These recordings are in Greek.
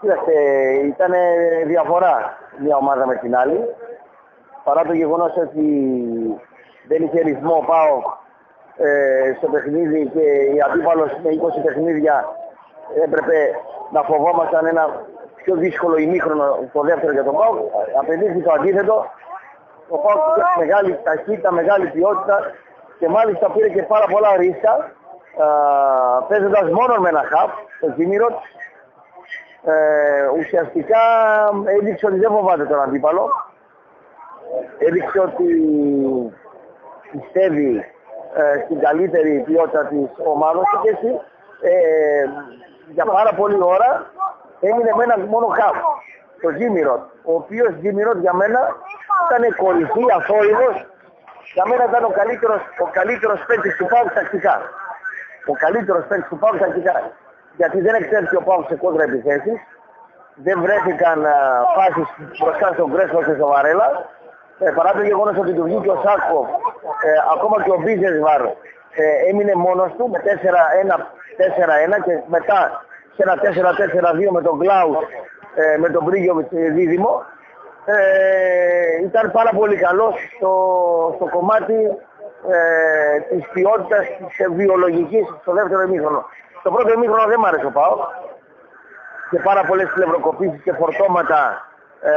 Κοίταξε, ήταν διαφορά μια ομάδα με την άλλη. Παρά το γεγονός ότι δεν είχε ρυθμό ο ΠΑΟΚ ε, στο παιχνίδι και η αντίπαλος με 20 παιχνίδια έπρεπε να φοβόμασταν ένα πιο δύσκολο ημίχρονο το δεύτερο για τον ΠΑΟΚ. Απαιτήθηκε το αντίθετο. Ο ΠΑΟΚ είχε μεγάλη ταχύτητα, μεγάλη ποιότητα και μάλιστα πήρε και πάρα πολλά ρίσκα παίζοντας μόνο με ένα χαπ, το Κίμηρο, ε, ουσιαστικά έδειξε ότι δεν φοβάται τον αντίπαλο. Έδειξε ότι πιστεύει ε, στην καλύτερη ποιότητα της ομάδας και έτσι ε, για πάρα πολλή ώρα έμεινε με ένα μόνο χαφ, το Τζίμιροτ, ο οποίος Τζίμιροτ για μένα ήταν κορυφή, αθόρυβος, για μένα ήταν ο καλύτερος, ο καλύτερος παίκτης του Πάου τακτικά. Ο καλύτερος παίκτης του Πάου τακτικά. Γιατί δεν εξέρχεται ο Πάου σε κόντρα επιθέσεις, δεν βρέθηκαν φάσεις μπροστά στον Κρέσπο και στο Βαρέλα, ε, παρά το γεγονός ότι του βγήκε ο Σάκο, ε, ακόμα και ο Μπίζεσβαρ ε, έμεινε μόνος του με 4-1 και μετά σε ένα 4-4-2 με τον Κλάους, ε, με τον Πρίγιο δίδυμο. Ε, ήταν πάρα πολύ καλός στο, στο κομμάτι ε, της ποιότητας της βιολογικής στο δεύτερο ημίχρονο. Στο πρώτο ημίχρονο δεν μ' άρεσε ο Πάος και πάρα πολλές πλευροκοπήσεις και φορτώματα ε,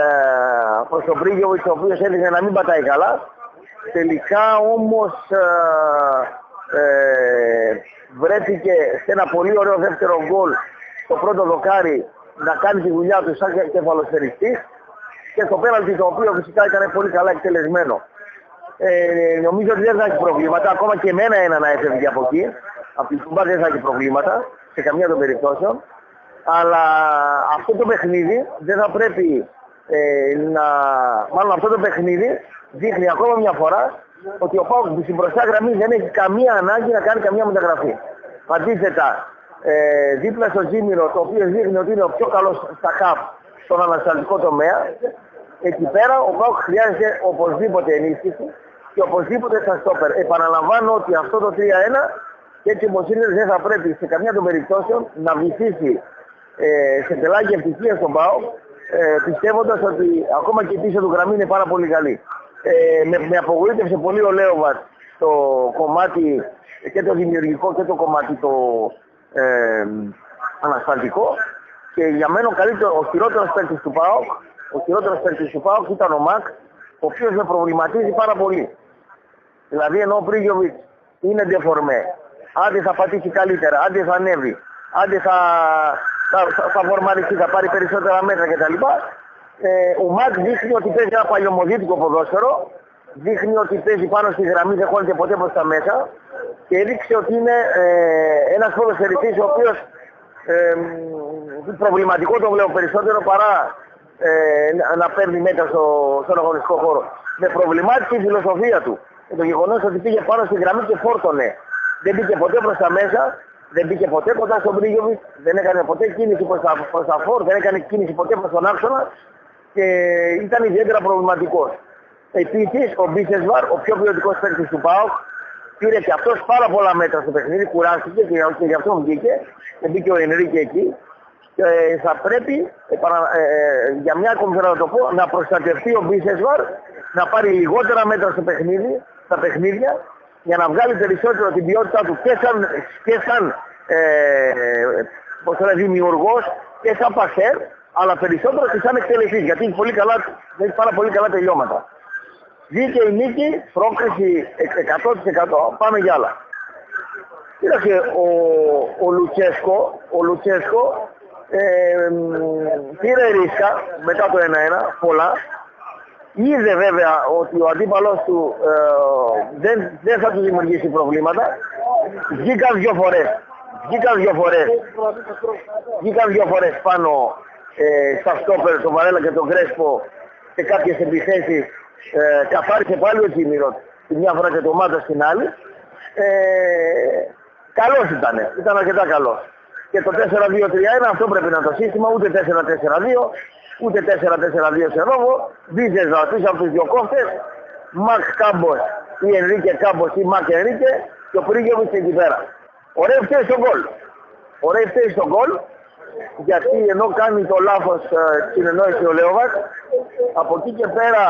προς τον Πρίγιοβιτς ο οποίος έδειχνε να μην πατάει καλά. Τελικά όμως ε, ε, βρέθηκε σε ένα πολύ ωραίο δεύτερο γκολ στο πρώτο δοκάρι να κάνει τη δουλειά του σαν κεφαλοσφαιριστής και στο πέναλτι το οποίο φυσικά ήταν πολύ καλά εκτελεσμένο. Ε, νομίζω ότι δεν θα έχει προβλήματα, ακόμα και εμένα ένα να έφευγε από εκεί. Από την Τούμπα δεν θα έχει προβλήματα, σε καμία των περιπτώσεων. Αλλά αυτό το παιχνίδι δεν θα πρέπει ε, να... Μάλλον αυτό το παιχνίδι δείχνει ακόμα μια φορά ότι ο Πάουκ στην μπροστά γραμμή δεν έχει καμία ανάγκη να κάνει καμία μεταγραφή. Αντίθετα, ε, δίπλα στο Τζίμιρο, το οποίο δείχνει ότι είναι ο πιο καλός στα ΚΑΠ στον ανασταλτικό τομέα, εκεί πέρα ο Πάουκ χρειάζεται οπωσδήποτε ενίσχυση και οπωσδήποτε στα στόπερ. Επαναλαμβάνω ότι αυτό το 3-1 και έτσι όπως είναι δεν θα πρέπει σε καμιά των περιπτώσεων να βυθίσει ε, σε τελάγια ευτυχίας στον ΠΑΟΚ ε, πιστεύοντας ότι ακόμα και η πίσω του γραμμή είναι πάρα πολύ καλή. Ε, με, με απογοήτευσε πολύ ο Λέοβατ το κομμάτι και το δημιουργικό και το κομμάτι το ε, ανασταλτικό και για μένα ο, καλύτερο, ο χειρότερος παίκτης του ΠΑΟΚ ο χειρότερος παίκτης του ΠΑΟΚ ήταν ο Μακ ο οποίος με προβληματίζει πάρα πολύ. Δηλαδή ενώ ο Πρίγιοβιτς είναι ντεφορμέ, άντε θα πατήσει καλύτερα, άντε θα ανέβει, άντε θα, θα, θα, θα φορμαριστεί, θα πάρει περισσότερα μέτρα κτλ. Ε, ο Μακ δείχνει ότι παίζει ένα παλιωμοδίτικο ποδόσφαιρο, δείχνει ότι παίζει πάνω στη γραμμή, δεν χώνεται ποτέ προς τα μέσα και έδειξε ότι είναι ε, ένας ποδοσφαιριστής ο οποίος ε, προβληματικό το βλέπω περισσότερο παρά ε, να παίρνει μέτρα στο, στον αγωνιστικό χώρο. Με προβλημάτισε η φιλοσοφία του. Και το γεγονός ότι πήγε πάνω στη γραμμή και φόρτωνε. Δεν πήγε ποτέ προς τα μέσα, δεν πήγε ποτέ κοντά στον Πρίγιοβιτς, δεν έκανε ποτέ κίνηση προς τα, προς τα φόρ, δεν έκανε κίνηση ποτέ προς τον άξονα και ήταν ιδιαίτερα προβληματικός. Επίσης, ο Μπίσεσβαρ, ο πιο ποιοτικός παίκτης του ΠΑΟΚ, πήρε και αυτός πάρα πολλά μέτρα στο παιχνίδι, κουράστηκε και, και γι' αυτό βγήκε και μπήκε ο Ενρίκε εκεί. Και ε, θα πρέπει, ε, ε, για μια ακόμη φορά να το πω, να προστατευτεί ο Μπίσεσβαρ, να πάρει λιγότερα μέτρα στο παιχνίδι, στα παιχνίδια, για να βγάλει περισσότερο την ποιότητά του και σαν, και σαν ε, πώς το δημιουργός και σαν πασέρ, αλλά περισσότερο και σαν εκτελεσής, γιατί έχει, πολύ καλά, έχει πάρα πολύ καλά τελειώματα. Βγήκε η νίκη, πρόκριση 100%, πάμε για άλλα. Κοίταξε, ο, ο Λουτσέσκο, ο Λουτσέσκο ε, πήρε ρίσκα μετά το 1-1, πολλά. Είδε βέβαια ότι ο αντίπαλος του ε, δεν, δεν θα του δημιουργήσει προβλήματα. Βγήκαν δύο φορές. Βγήκαν δύο φορές. Βγήκαν δύο φορές πάνω ε, στα στόπερ, τον Βαρέλα και τον Κρέσπο σε κάποιες επιθέσεις ε, καθάρισε πάλι ο Κίμηρος τη μια φορά και το Μάτα στην άλλη. Ε, καλός ήταν, ήταν αρκετά καλός. Και το 4-2-3-1 αυτό πρέπει να είναι το σύστημα, ούτε 4-4-2, ούτε 4-4-2 σε ρόβο. Βίζες πίσω από τους δυο κόφτες, Μακ Κάμπος ή Ενρίκε Κάμπος ή Μακ Ενρίκε και ο Πρίγιοβιτς εκεί πέρα. Ωραία φταίει στον γκολ. Ωραία φταίει στον γκολ γιατί ενώ κάνει το λάθος ε, συνεννόηση ο Λέοβας, από εκεί και πέρα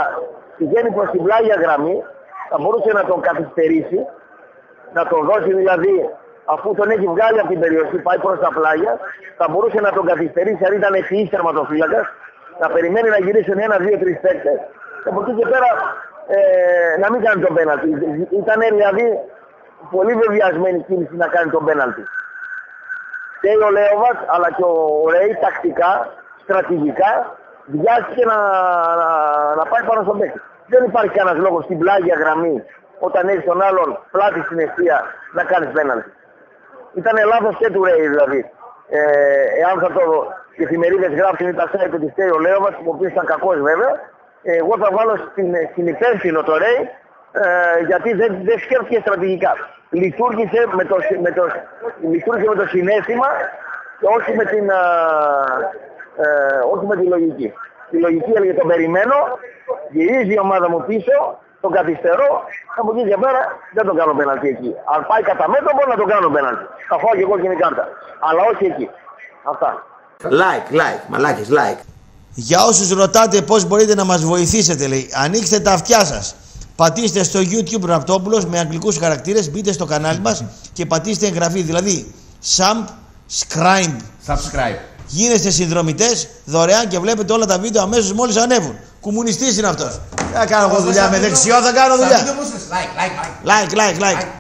πηγαίνει προς την πλάγια γραμμή, θα μπορούσε να τον καθυστερήσει, να τον δώσει δηλαδή αφού τον έχει βγάλει από την περιοχή, πάει προς τα πλάγια, θα μπορούσε να τον καθυστερήσει αν ήταν ευφυής τερματοφύλακας, να περιμένει να γυρίσουν ένα, δύο, τρεις παίκτες και από εκεί και πέρα ε, να μην κάνει τον πέναλτι. Ήταν δηλαδή πολύ βεβαιασμένη κίνηση να κάνει τον πέναλτι. Και ο Λέοβας αλλά και ο Ρέι τακτικά, στρατηγικά βιάστηκε να, να, να πάει πάνω στον παίκτη. Δεν υπάρχει κανένας λόγος στην πλάγια γραμμή όταν έχεις τον άλλον πλάτη στην αιστεία να κάνεις πέναλτι. Ήταν λάθος και του Ρέι δηλαδή. Ε, εάν θα το οι εφημερίδες γράφουν ή τα site ότι φταίει ο Λέοβας, ο οποίος ήταν κακός βέβαια, εγώ θα βάλω στην, στην υπεύθυνο το Ρέι, ε, γιατί δεν, δεν σκέφτηκε στρατηγικά. Λειτουργήσε με το, με το, λειτουργήσε με το συνέστημα και όχι με, την, ε, όχι με τη λογική. Η λογική έλεγε τον περιμένω, γυρίζει η ομάδα μου πίσω, τον καθυστερώ, από εκεί και πέρα δεν τον κάνω πέναλτι εκεί. Αν πάει κατά μέτωπο να τον κάνω πέναλτι. Θα φάω και εγώ και κάρτα. Αλλά όχι εκεί. Αυτά. Like, like, μαλάκες, like. Για όσους ρωτάτε πώς μπορείτε να μας βοηθήσετε, λέει, ανοίξτε τα αυτιά σας. Πατήστε στο YouTube Ραπτόπουλος με αγγλικούς χαρακτήρες, μπείτε στο κανάλι μας και πατήστε εγγραφή. Δηλαδή, subscribe. Subscribe. Γίνεστε συνδρομητές δωρεάν και βλέπετε όλα τα βίντεο αμέσως μόλις ανέβουν. Κουμουνιστής είναι αυτός. Θα κάνω εγώ δουλειά με δεξιό, θα κάνω δουλειά. Like, like, like. Like, like, like.